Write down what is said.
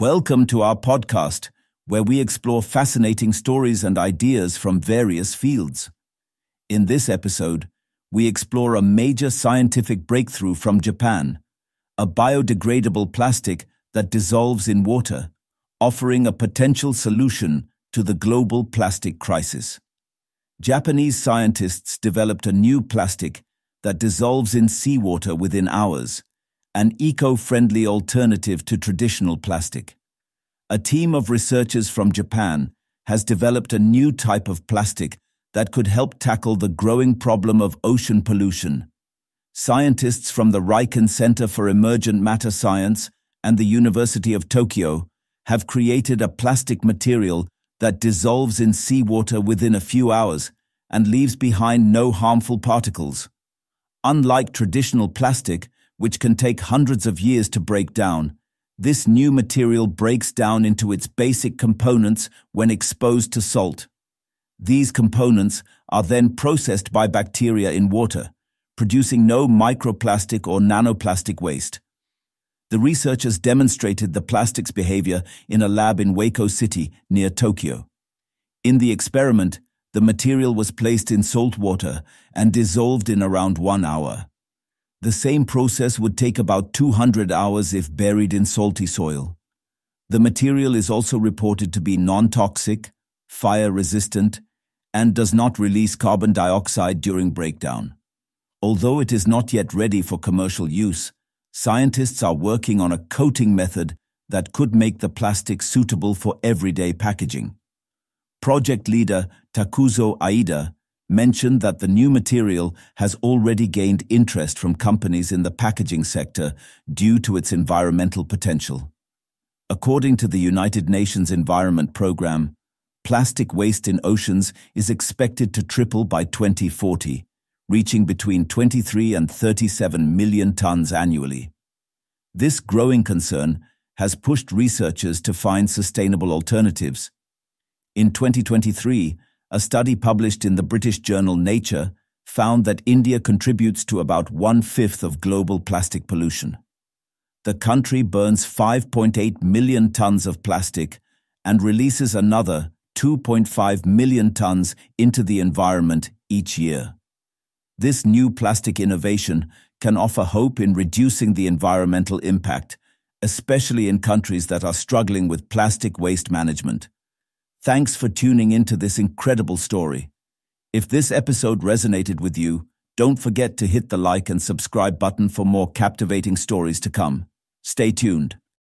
Welcome to our podcast, where we explore fascinating stories and ideas from various fields. In this episode, we explore a major scientific breakthrough from Japan, a biodegradable plastic that dissolves in water, offering a potential solution to the global plastic crisis. Japanese scientists developed a new plastic that dissolves in seawater within hours, an eco-friendly alternative to traditional plastic. A team of researchers from Japan has developed a new type of plastic that could help tackle the growing problem of ocean pollution. Scientists from the Riken Center for Emergent Matter Science and the University of Tokyo have created a plastic material that dissolves in seawater within a few hours and leaves behind no harmful particles. Unlike traditional plastic, which can take hundreds of years to break down, this new material breaks down into its basic components when exposed to salt. These components are then processed by bacteria in water, producing no microplastic or nanoplastic waste. The researchers demonstrated the plastic's behavior in a lab in Wako City near Tokyo. In the experiment, the material was placed in salt water and dissolved in around one hour. The same process would take about 200 hours if buried in salty soil. The material is also reported to be non-toxic, fire-resistant, and does not release carbon dioxide during breakdown. Although it is not yet ready for commercial use, scientists are working on a coating method that could make the plastic suitable for everyday packaging. Project leader Takuzo Aida mentioned that the new material has already gained interest from companies in the packaging sector due to its environmental potential. According to the United Nations Environment Programme, plastic waste in oceans is expected to triple by 2040, reaching between 23 and 37 million tons annually. This growing concern has pushed researchers to find sustainable alternatives. In 2023, a study published in the British journal Nature found that India contributes to about one-fifth of global plastic pollution. The country burns 5.8 million tons of plastic and releases another 2.5 million tons into the environment each year. This new plastic innovation can offer hope in reducing the environmental impact, especially in countries that are struggling with plastic waste management. Thanks for tuning into this incredible story. If this episode resonated with you, don't forget to hit the like and subscribe button for more captivating stories to come. Stay tuned.